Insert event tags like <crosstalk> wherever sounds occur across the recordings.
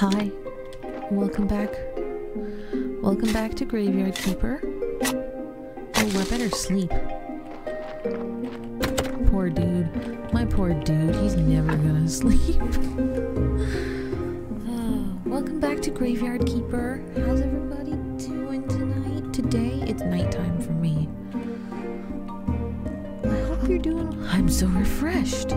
Hi. Welcome back. Welcome back to Graveyard Keeper. Oh, I better sleep. Poor dude. My poor dude. He's never gonna <laughs> sleep. oh, welcome back to Graveyard Keeper. How's everybody doing tonight? Today, it's nighttime for me. I hope you're doing. I'm so refreshed.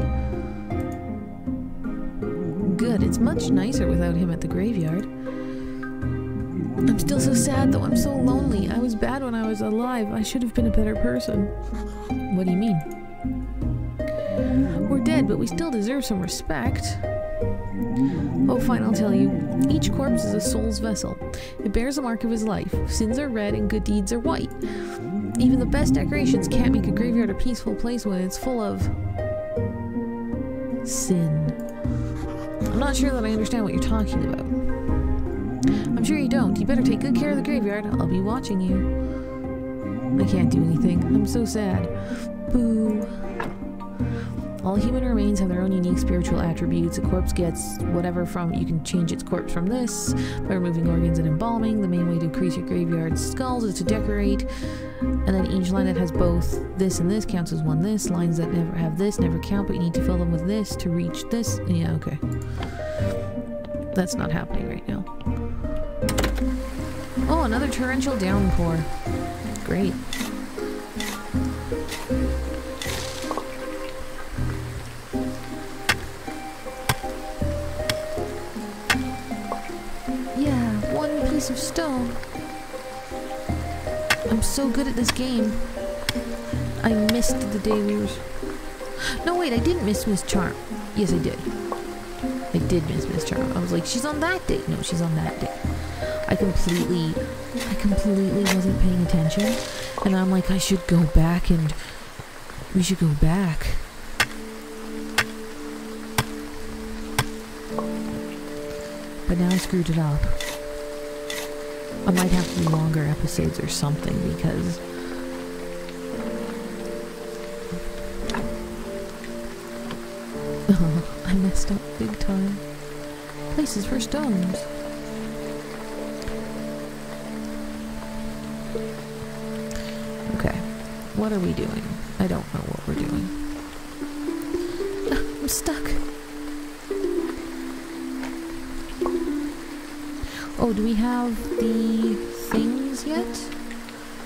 Good. It's much nicer without him at the graveyard. I'm still so sad though. I'm so lonely. I was bad when I was alive. I should have been a better person. What do you mean? We're dead, but we still deserve some respect. Oh, fine, I'll tell you. Each corpse is a soul's vessel. It bears the mark of his life. Sins are red and good deeds are white. Even the best decorations can't make a graveyard a peaceful place when it's full of. sin. I'm not sure that I understand what you're talking about. I'm sure you don't. You better take good care of the graveyard. I'll be watching you. I can't do anything. I'm so sad. Boo. All human remains have their own unique spiritual attributes. A corpse gets whatever from you can change its corpse from this by removing organs and embalming. The main way to increase your graveyard's skulls is to decorate. And then each line that has both this and this counts as one this. Lines that never have this never count, but you need to fill them with this to reach this. Yeah, okay. That's not happening right now. Oh, another torrential downpour. Great. Yeah, one piece of stone. I'm so good at this game. I missed the day were... No, wait, I didn't miss Miss Charm. Yes, I did. I did miss Miss Charm. I was like, she's on that date. No, she's on that date. I completely, I completely wasn't paying attention. And I'm like, I should go back and we should go back. But now I screwed it up. I might have do longer episodes or something because <laughs> I messed up big time. Places for stones. Okay, what are we doing? I don't know what we're doing. Ah, I'm stuck. Oh, do we have the things yet?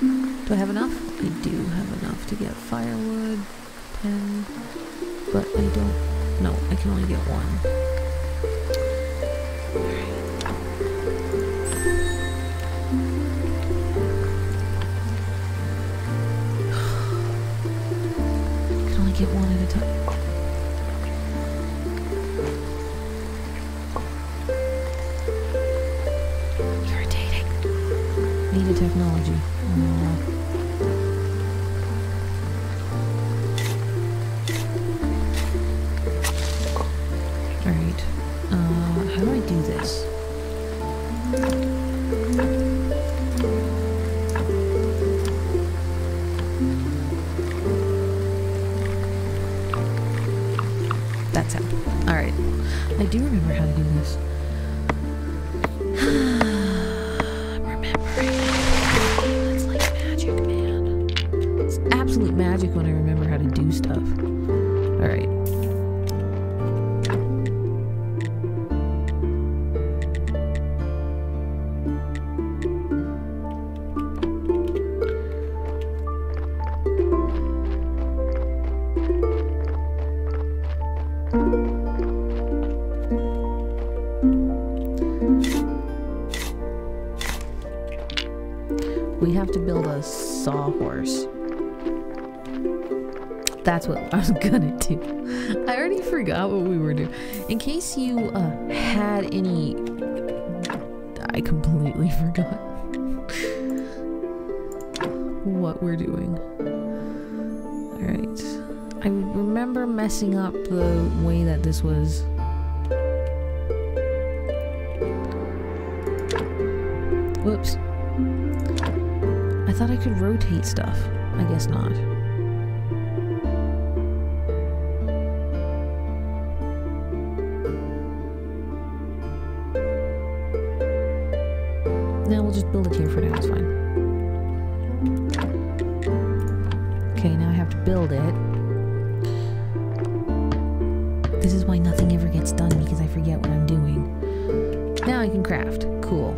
Do I have enough? I do have enough to get firewood, 10, but I don't, no, I can only get one. Technology. Aw. Remember how to do stuff. Alright. Was gonna do. I already forgot what we were doing. In case you uh, had any... I completely <laughs> forgot what we're doing. Alright. I remember messing up the way that this was... Whoops. I thought I could rotate stuff. I guess not. Now we'll just build it here for now, it's fine. Okay, now I have to build it. This is why nothing ever gets done because I forget what I'm doing. Now I can craft. Cool.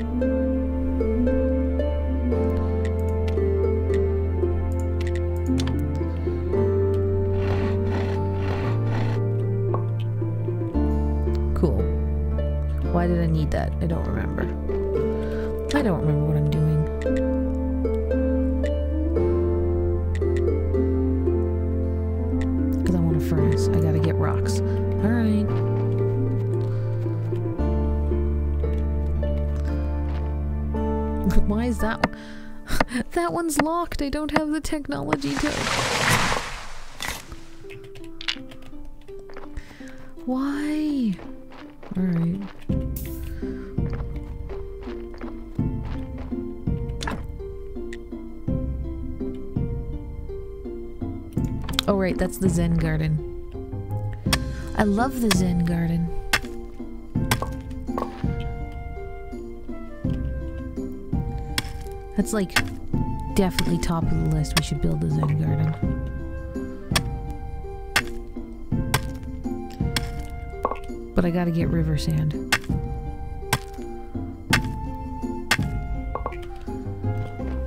That one's locked. I don't have the technology to. Why? Alright. Oh, right, that's the Zen garden. I love the Zen garden. That's like definitely top of the list. We should build the Zen garden. But I gotta get river sand.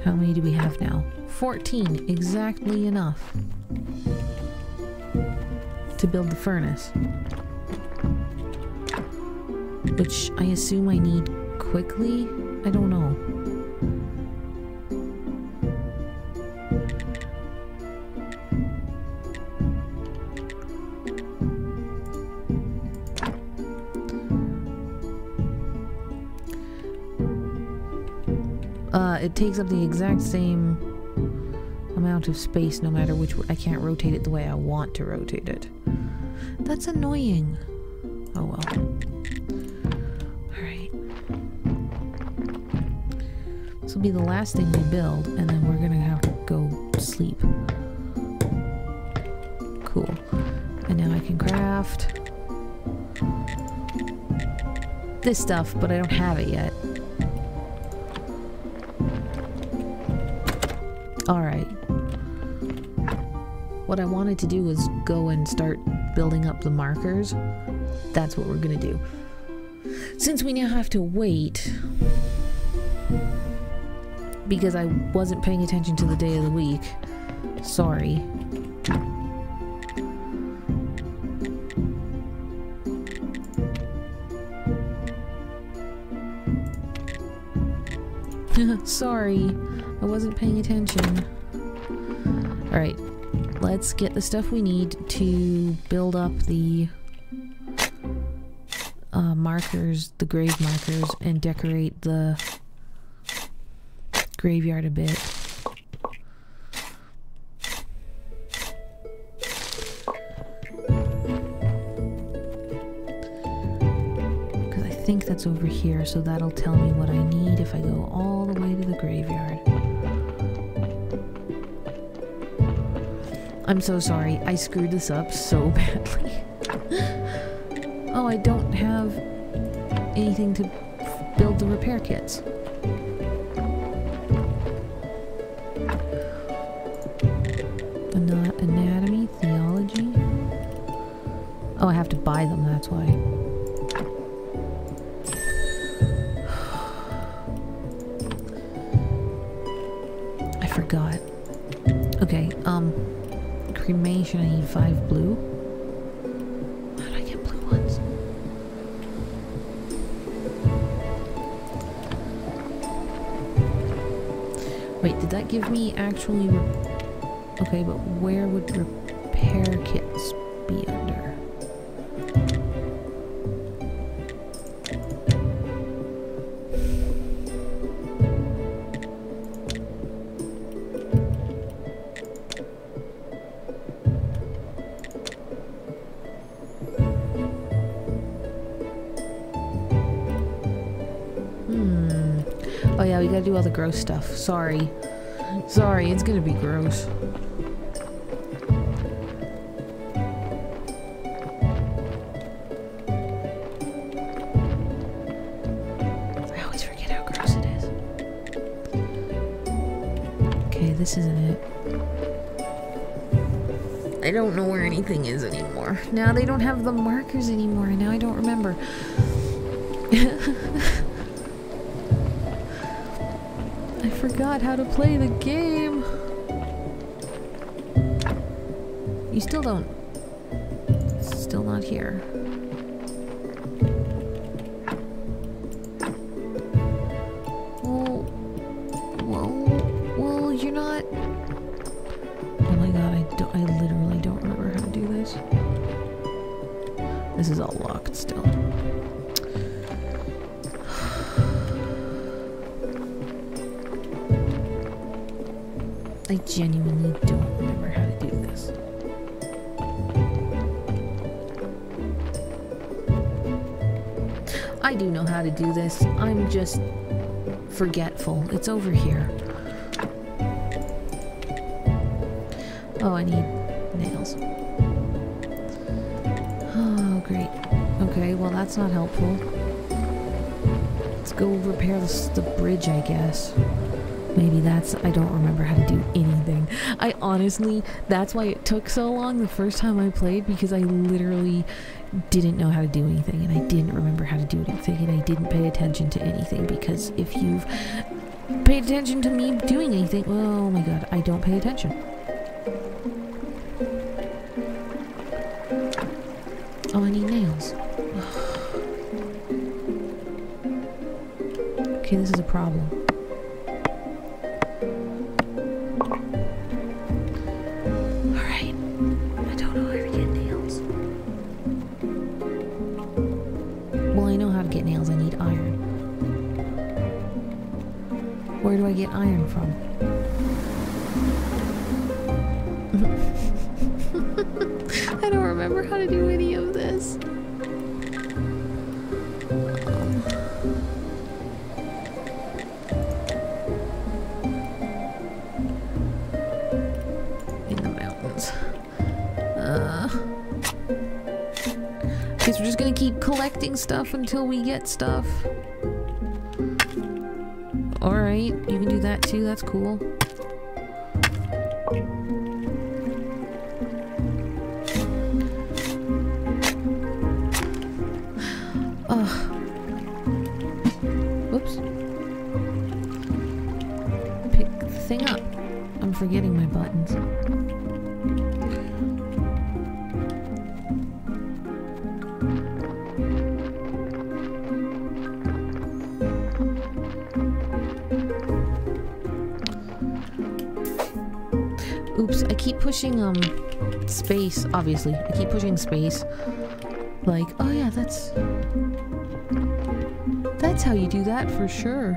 How many do we have now? 14, exactly enough to build the furnace. Which I assume I need quickly? I don't know. It takes up the exact same amount of space no matter which. I can't rotate it the way I want to rotate it. That's annoying. Oh well. Alright. This will be the last thing we build, and then we're gonna have to go sleep. Cool. And now I can craft this stuff, but I don't have it yet. Alright. What I wanted to do was go and start building up the markers. That's what we're gonna do. Since we now have to wait, because I wasn't paying attention to the day of the week, sorry. <laughs> sorry, I wasn't paying attention. Alright, let's get the stuff we need to build up the uh, markers, the grave markers, and decorate the graveyard a bit. Because I think that's over here, so that'll tell me what I need if I go all the way to the graveyard. I'm so sorry. I screwed this up so <laughs> badly. oh, I don't have anything to build the repair kits. Ana- Anatomy, theology. Oh, I have to buy them, that's why. <sighs> I forgot. Okay, um, cremation, I need five blue. How do I get blue ones? Wait, did that give me actually... okay, but where would repair kits gotta do all the gross stuff. Sorry. Sorry, it's gonna be gross. I always forget how gross it is. Okay, this isn't it. I don't know where anything is anymore. Now they don't have the markers anymore, and now I don't remember. <laughs> I forgot how to play the game. You still don't. Still not here. Well, well, well, you're not. Oh my god, I, do, I literally don't remember how to do this. This is all locked I genuinely don't remember how to do this. I do know how to do this. I'm just forgetful. It's over here. Oh, I need nails. Oh, great. Okay, well that's not helpful. Let's go repair the, the bridge, I guess. Maybe that's... I don't remember how to do anything. I honestly... That's why it took so long the first time I played, because I literally didn't know how to do anything, and I didn't remember how to do anything, and I didn't pay attention to anything, because if you've paid attention to me doing anything... Oh my god, I don't pay attention. Oh, I need nails. <sighs> okay, this is a problem. Alright. I don't know how to get nails. Well, I know how to get nails. I need iron. Where do I get iron from? <laughs> I don't remember how to do any of Guess we're just gonna keep collecting stuff until we get stuff. Alright, you can do that too, that's cool. <sighs> Ugh. Oops, I keep pushing, um, space, obviously. I keep pushing space. Like, oh yeah, that's... That's how you do that for sure.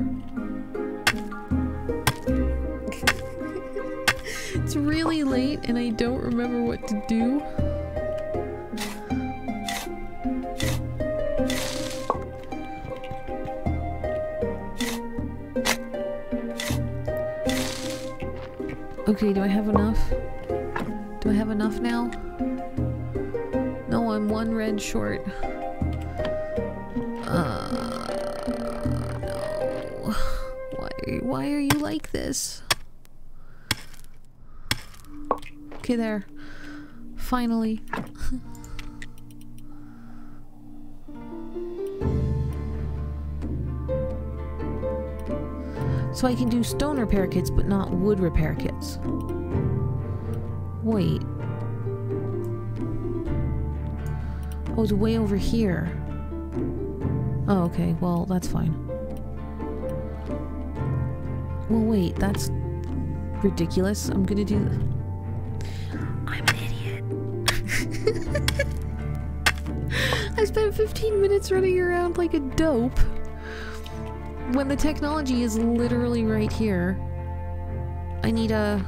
<laughs> it's really late and I don't remember what to do. Okay, do I have enough? Do I have enough now? No, I'm one red short. Uh, no. Why, why are you like this? Okay, there. Finally. I can do stone repair kits, but not wood repair kits. Wait. Oh, it's way over here. Oh, okay. Well, that's fine. Well, wait. That's ridiculous. I'm gonna do... I'm an idiot. <laughs> I spent 15 minutes running around like a dope when the technology is literally right here. I need a...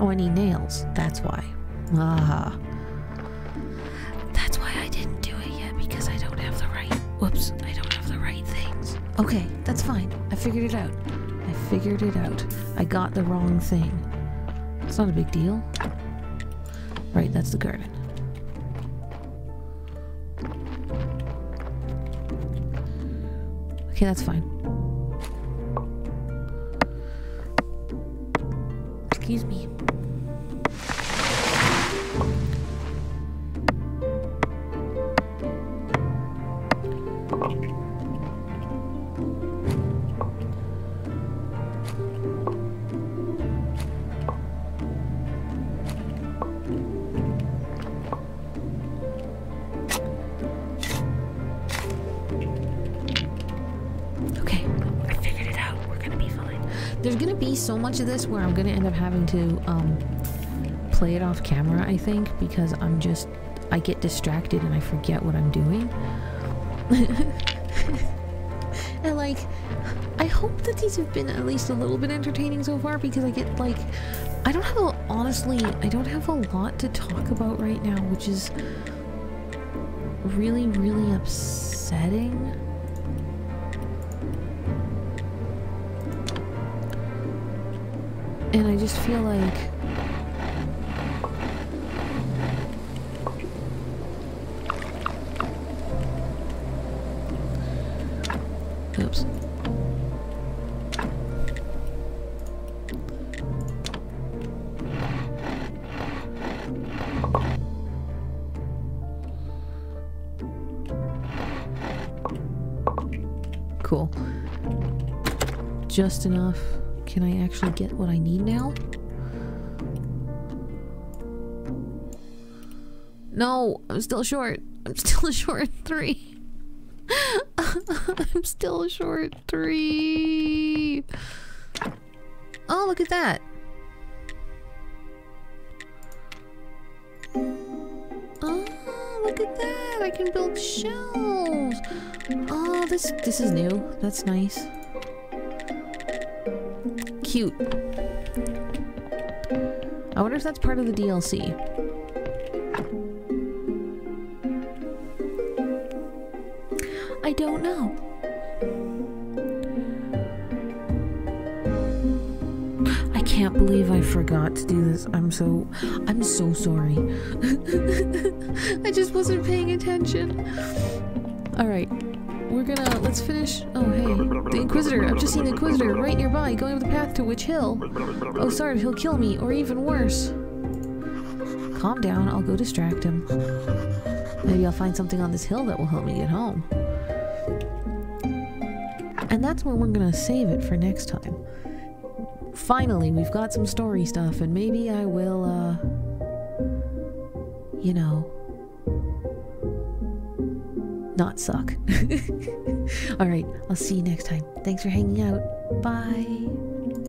Oh, I need nails. That's why. Ah. That's why I didn't do it yet, because I don't have the right... Whoops, I don't have the right things. Okay, that's fine. I figured it out. I figured it out. I got the wrong thing. It's not a big deal. Right, that's the garden. Okay, that's fine. Excuse me. So much of this where I'm gonna end up having to um, play it off camera, I think, because I'm just I get distracted and I forget what I'm doing. <laughs> and like I hope that these have been at least a little bit entertaining so far because I get like I don't have a honestly I don't have a lot to talk about right now, which is really really upsetting. And I just feel like Oops. Cool. Just enough. Can I actually get what I need now? No, I'm still short. I'm still <laughs> short three. <laughs> I'm still short three. Oh, look at that. Oh, look at that. I can build shelves. Oh, this this is new. That's nice. Cute. I wonder if that's part of the DLC. I don't know. I can't believe I forgot to do this. I'm so I'm so sorry. <laughs> I just wasn't paying attention. All right. We're gonna let's finish. Oh hey, the Inquisitor. Seen right nearby, going up the path to Witch Hill. Oh, sorry, he'll kill me, or even worse. Calm down. I'll go distract him. Maybe I'll find something on this hill that will help me get home. And that's where we're gonna save it for next time. Finally, we've got some story stuff, and maybe I will, uh, you know, not suck. <laughs> Alright, I'll see you next time. Thanks for hanging out. Bye.